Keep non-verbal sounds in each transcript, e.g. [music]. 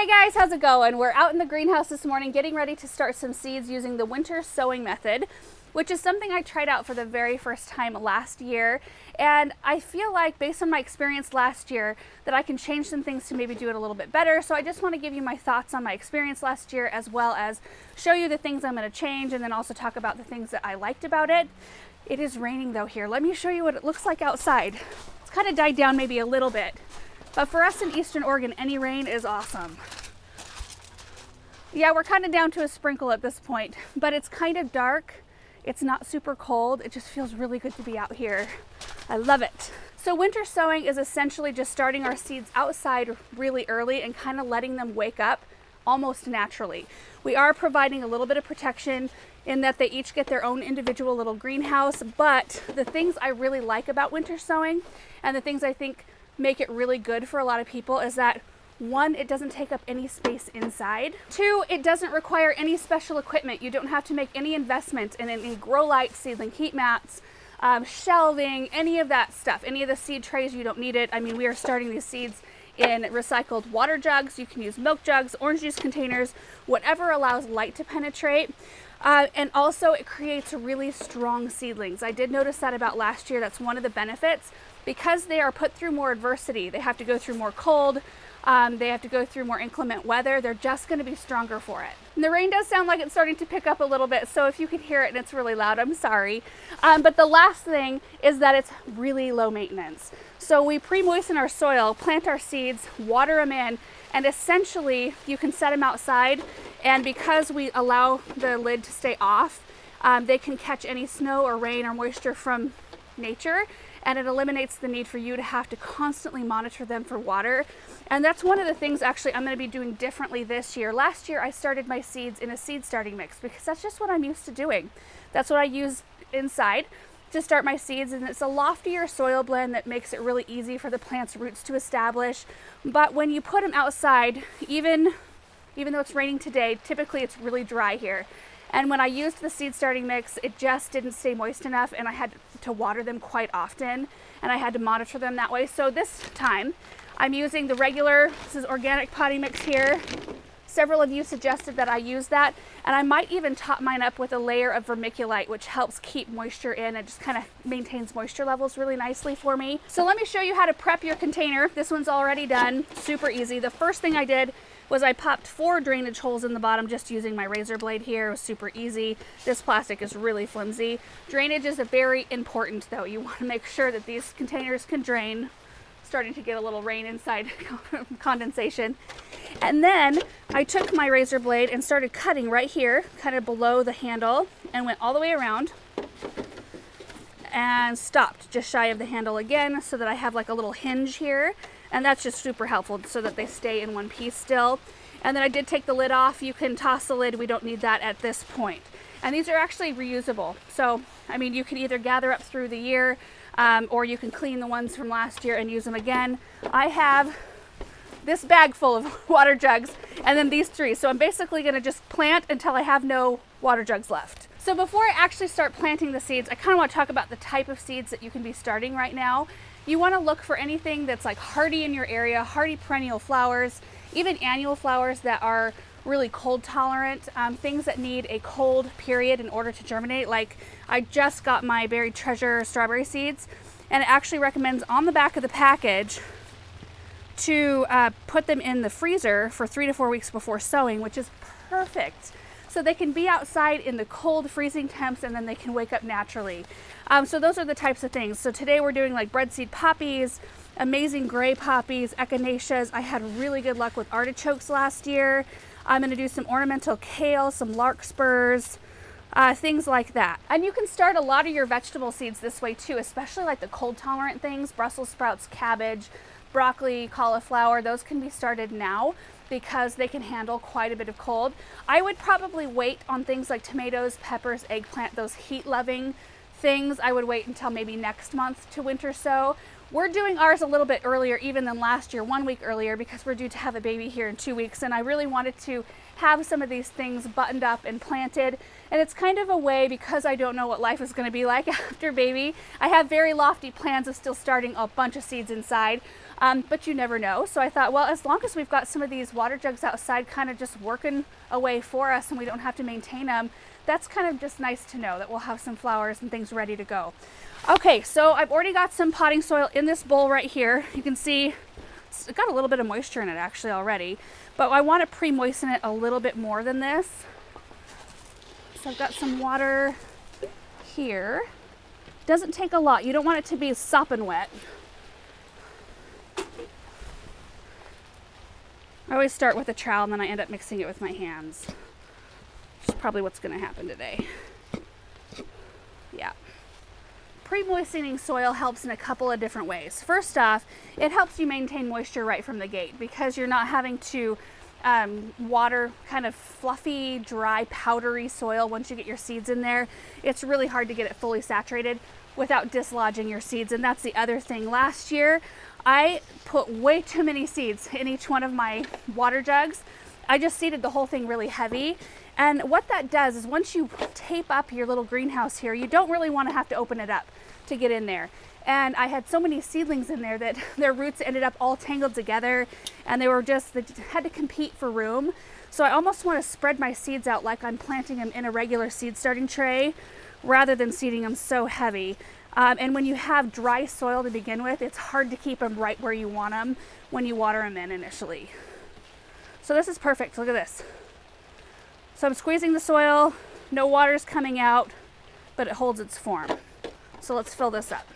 Hey guys, how's it going? We're out in the greenhouse this morning getting ready to start some seeds using the winter sowing method, which is something I tried out for the very first time last year. And I feel like based on my experience last year that I can change some things to maybe do it a little bit better. So I just want to give you my thoughts on my experience last year as well as show you the things I'm going to change and then also talk about the things that I liked about it. It is raining though here. Let me show you what it looks like outside. It's kind of died down maybe a little bit. But for us in Eastern Oregon, any rain is awesome. Yeah, we're kind of down to a sprinkle at this point, but it's kind of dark. It's not super cold. It just feels really good to be out here. I love it. So winter sowing is essentially just starting our seeds outside really early and kind of letting them wake up almost naturally. We are providing a little bit of protection in that they each get their own individual little greenhouse, but the things I really like about winter sowing and the things I think make it really good for a lot of people is that one, it doesn't take up any space inside. Two, it doesn't require any special equipment. You don't have to make any investment in any grow lights, seedling heat mats, um, shelving, any of that stuff. Any of the seed trays, you don't need it. I mean, we are starting these seeds in recycled water jugs. You can use milk jugs, orange juice containers, whatever allows light to penetrate. Uh, and also it creates really strong seedlings. I did notice that about last year. That's one of the benefits. Because they are put through more adversity, they have to go through more cold, um, they have to go through more inclement weather. They're just going to be stronger for it. And the rain does sound like it's starting to pick up a little bit, so if you can hear it and it's really loud, I'm sorry. Um, but the last thing is that it's really low maintenance. So we pre-moisten our soil, plant our seeds, water them in, and essentially you can set them outside and because we allow the lid to stay off, um, they can catch any snow or rain or moisture from nature and it eliminates the need for you to have to constantly monitor them for water. And that's one of the things actually I'm going to be doing differently this year. Last year I started my seeds in a seed starting mix because that's just what I'm used to doing. That's what I use inside to start my seeds and it's a loftier soil blend that makes it really easy for the plant's roots to establish. But when you put them outside, even even though it's raining today, typically it's really dry here. And when I used the seed starting mix, it just didn't stay moist enough and I had to water them quite often and I had to monitor them that way. So this time I'm using the regular, this is organic potting mix here. Several of you suggested that I use that and I might even top mine up with a layer of vermiculite which helps keep moisture in and just kind of maintains moisture levels really nicely for me. So let me show you how to prep your container. This one's already done, super easy. The first thing I did was I popped four drainage holes in the bottom just using my razor blade here. It was super easy. This plastic is really flimsy. Drainage is very important though. You want to make sure that these containers can drain. Starting to get a little rain inside [laughs] condensation. And then I took my razor blade and started cutting right here, kind of below the handle, and went all the way around and stopped just shy of the handle again so that I have like a little hinge here and that's just super helpful so that they stay in one piece still. And then I did take the lid off. You can toss the lid. We don't need that at this point. And these are actually reusable. So, I mean, you can either gather up through the year um, or you can clean the ones from last year and use them again. I have this bag full of [laughs] water jugs and then these three. So I'm basically gonna just plant until I have no water jugs left. So before I actually start planting the seeds, I kind of want to talk about the type of seeds that you can be starting right now. You want to look for anything that's like hardy in your area, hardy perennial flowers, even annual flowers that are really cold tolerant, um, things that need a cold period in order to germinate. Like I just got my Buried Treasure strawberry seeds and it actually recommends on the back of the package to uh, put them in the freezer for three to four weeks before sowing, which is perfect so they can be outside in the cold freezing temps and then they can wake up naturally. Um, so those are the types of things. So today we're doing like breadseed poppies, amazing gray poppies, echinaceas. I had really good luck with artichokes last year. I'm gonna do some ornamental kale, some larkspurs, uh, things like that. And you can start a lot of your vegetable seeds this way too, especially like the cold tolerant things, Brussels sprouts, cabbage, broccoli, cauliflower, those can be started now because they can handle quite a bit of cold. I would probably wait on things like tomatoes, peppers, eggplant, those heat loving things. I would wait until maybe next month to winter sow. We're doing ours a little bit earlier even than last year, one week earlier because we're due to have a baby here in two weeks and I really wanted to have some of these things buttoned up and planted and it's kind of a way because I don't know what life is going to be [laughs] like after baby. I have very lofty plans of still starting a bunch of seeds inside Um, but you never know. So I thought, well, as long as we've got some of these water jugs outside kind of just working away for us and we don't have to maintain them, that's kind of just nice to know that we'll have some flowers and things ready to go. Okay, so I've already got some potting soil in this bowl right here. You can see it's got a little bit of moisture in it actually already, but I want to pre-moisten it a little bit more than this. So I've got some water here. Doesn't take a lot. You don't want it to be sopping wet. I always start with a trowel and then I end up mixing it with my hands. Is probably what's going to happen today. Yeah. Pre-moistening soil helps in a couple of different ways. First off, it helps you maintain moisture right from the gate because you're not having to um, water kind of fluffy, dry, powdery soil once you get your seeds in there. It's really hard to get it fully saturated without dislodging your seeds. And that's the other thing. Last year, I put way too many seeds in each one of my water jugs. I just seeded the whole thing really heavy. And what that does is once you tape up your little greenhouse here, you don't really want to have to open it up to get in there. And I had so many seedlings in there that [laughs] their roots ended up all tangled together and they were just, they had to compete for room. So I almost want to spread my seeds out like I'm planting them in a regular seed starting tray rather than seeding them so heavy. Um, and when you have dry soil to begin with, it's hard to keep them right where you want them when you water them in initially. So this is perfect. Look at this. So I'm squeezing the soil, no water's coming out, but it holds its form. So let's fill this up.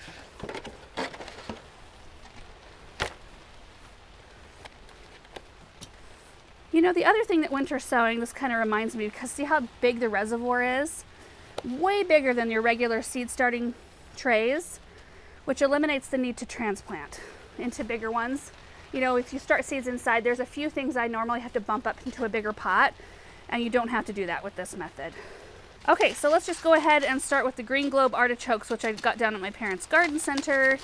You know, the other thing that winter sowing, this kind of reminds me, because see how big the reservoir is? Way bigger than your regular seed starting trays, which eliminates the need to transplant into bigger ones. You know, if you start seeds inside, there's a few things I normally have to bump up into a bigger pot, and you don't have to do that with this method. Okay, so let's just go ahead and start with the green globe artichokes, which I got down at my parents' garden center.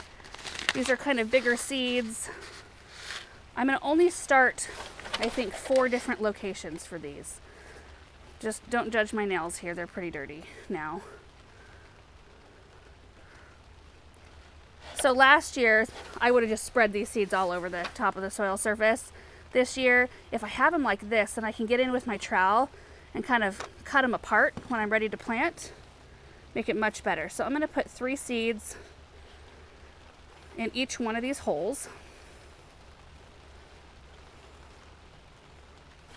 These are kind of bigger seeds. I'm gonna only start, I think, four different locations for these. Just don't judge my nails here, they're pretty dirty now. So last year, I would have just spread these seeds all over the top of the soil surface. This year, if I have them like this, then I can get in with my trowel and kind of cut them apart when I'm ready to plant, make it much better. So I'm going to put three seeds in each one of these holes.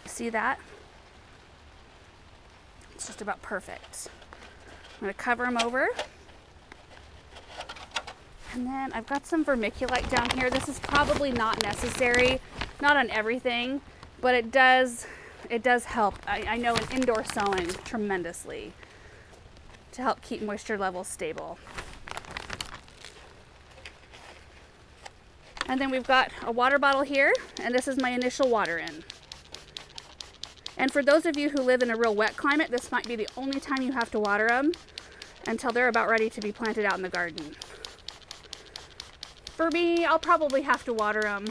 See that? It's just about perfect. I'm going to cover them over. And then I've got some vermiculite down here. This is probably not necessary, not on everything, but it does it does help. I, I know in indoor sowing tremendously to help keep moisture levels stable. And then we've got a water bottle here, and this is my initial water in. And for those of you who live in a real wet climate, this might be the only time you have to water them until they're about ready to be planted out in the garden. For me, I'll probably have to water them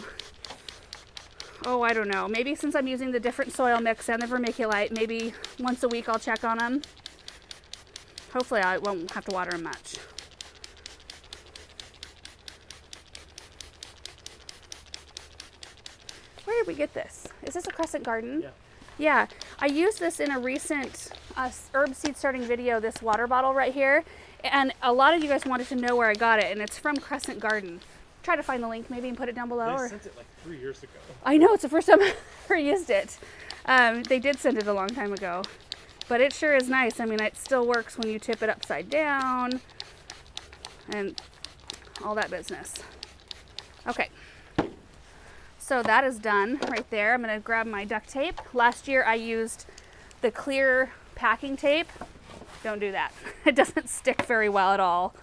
oh, I don't know. Maybe since I'm using the different soil mix and the vermiculite, maybe once a week I'll check on them. Hopefully I won't have to water them much. Where did we get this? Is this a Crescent Garden? Yeah. Yeah, I used this in a recent uh, herb seed starting video, this water bottle right here. And a lot of you guys wanted to know where I got it, and it's from Crescent Garden try to find the link maybe and put it down below. They or... sent it like three years ago. I know, it's the first time [laughs] I ever used it. Um, they did send it a long time ago. But it sure is nice. I mean, it still works when you tip it upside down and all that business. Okay. So that is done right there. I'm going to grab my duct tape. Last year I used the clear packing tape. Don't do that. [laughs] It doesn't stick very well at all.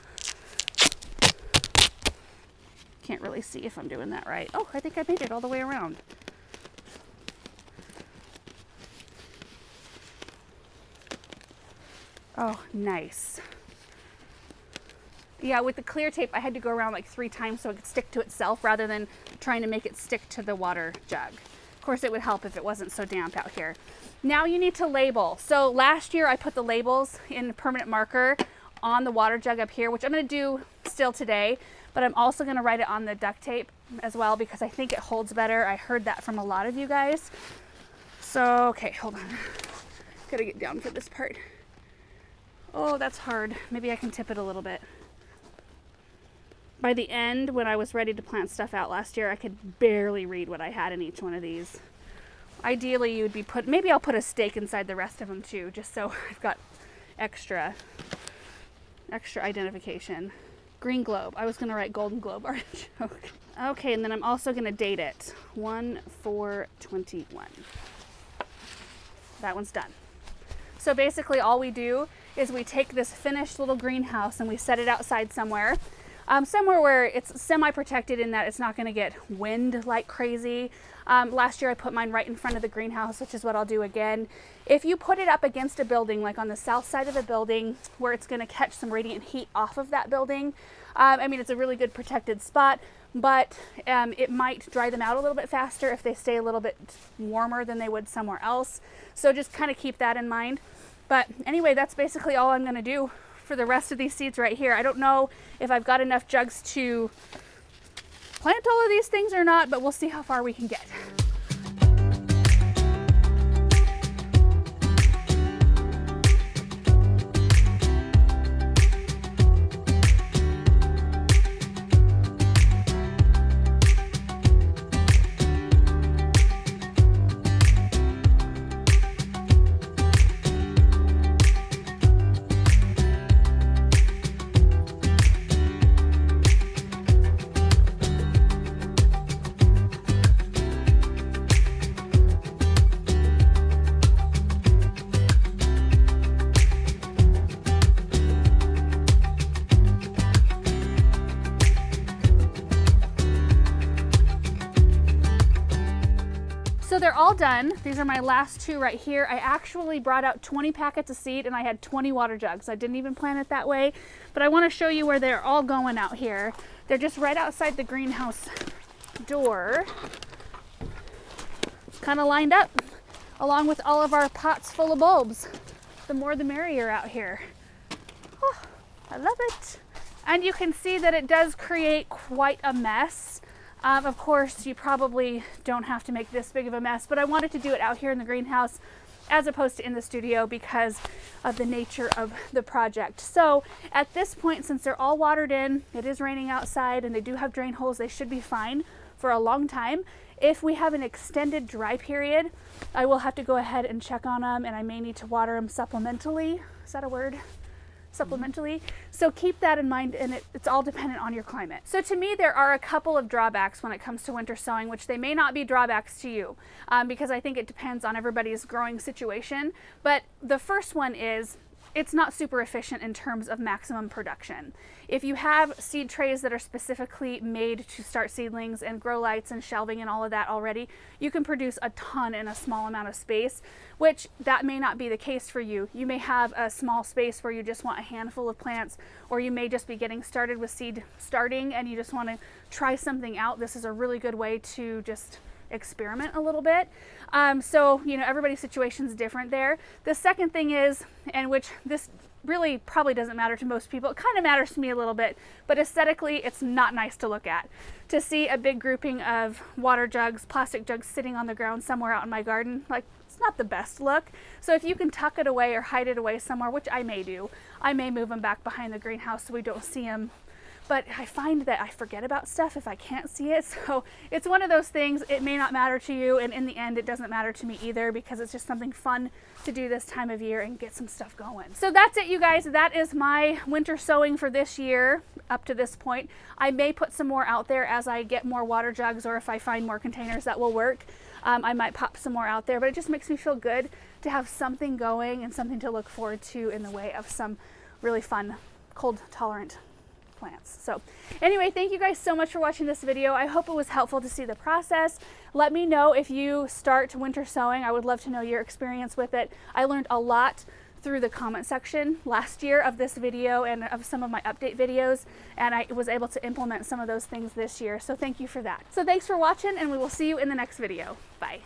Can't really see if I'm doing that right. Oh, I think I made it all the way around. Oh, nice. Yeah, with the clear tape, I had to go around like three times so it could stick to itself rather than trying to make it stick to the water jug. Of course, it would help if it wasn't so damp out here. Now you need to label. So last year I put the labels in permanent marker on the water jug up here, which I'm gonna do still today. But I'm also gonna write it on the duct tape as well because I think it holds better. I heard that from a lot of you guys. So, okay, hold on. [laughs] Gotta get down for this part. Oh, that's hard. Maybe I can tip it a little bit. By the end, when I was ready to plant stuff out last year, I could barely read what I had in each one of these. Ideally, you would be put, maybe I'll put a stake inside the rest of them too, just so [laughs] I've got extra, extra identification. Green globe. I was going to write golden globe [laughs] artichoke. Okay, and then I'm also going to date it. 1 4 21. That one's done. So basically all we do is we take this finished little greenhouse and we set it outside somewhere. Um, somewhere where it's semi-protected in that it's not going to get wind like crazy. Um, last year I put mine right in front of the greenhouse, which is what I'll do again. If you put it up against a building, like on the south side of a building, where it's going to catch some radiant heat off of that building, um, I mean, it's a really good protected spot, but um, it might dry them out a little bit faster if they stay a little bit warmer than they would somewhere else. So just kind of keep that in mind. But anyway, that's basically all I'm going to do for the rest of these seeds right here. I don't know if I've got enough jugs to plant all of these things or not, but we'll see how far we can get. They're all done. These are my last two right here. I actually brought out 20 packets of seed and I had 20 water jugs. I didn't even plan it that way, but I want to show you where they're all going out here. They're just right outside the greenhouse door. Kind of lined up along with all of our pots full of bulbs. The more the merrier out here. Oh, I love it. And you can see that it does create quite a mess. Um, of course, you probably don't have to make this big of a mess, but I wanted to do it out here in the greenhouse as opposed to in the studio because of the nature of the project. So at this point, since they're all watered in, it is raining outside and they do have drain holes, they should be fine for a long time. If we have an extended dry period, I will have to go ahead and check on them and I may need to water them supplementally. Is that a word? Supplementally. So keep that in mind and it, it's all dependent on your climate. So to me, there are a couple of drawbacks when it comes to winter sowing, which they may not be drawbacks to you um, because I think it depends on everybody's growing situation. But the first one is it's not super efficient in terms of maximum production. If you have seed trays that are specifically made to start seedlings and grow lights and shelving and all of that already, you can produce a ton in a small amount of space, which that may not be the case for you. You may have a small space where you just want a handful of plants, or you may just be getting started with seed starting and you just want to try something out. This is a really good way to just experiment a little bit. Um, so, you know, everybody's situation is different there. The second thing is, and which this really probably doesn't matter to most people. It kind of matters to me a little bit, but aesthetically, it's not nice to look at. To see a big grouping of water jugs, plastic jugs sitting on the ground somewhere out in my garden, like it's not the best look. So if you can tuck it away or hide it away somewhere, which I may do, I may move them back behind the greenhouse so we don't see them but I find that I forget about stuff if I can't see it. [laughs] So it's one of those things, it may not matter to you, and in the end, it doesn't matter to me either because it's just something fun to do this time of year and get some stuff going. So that's it, you guys. That is my winter sowing for this year up to this point. I may put some more out there as I get more water jugs or if I find more containers that will work. Um, I might pop some more out there, but it just makes me feel good to have something going and something to look forward to in the way of some really fun cold tolerant plants. So anyway, thank you guys so much for watching this video. I hope it was helpful to see the process. Let me know if you start winter sowing. I would love to know your experience with it. I learned a lot through the comment section last year of this video and of some of my update videos and I was able to implement some of those things this year so thank you for that. So thanks for watching and we will see you in the next video. Bye.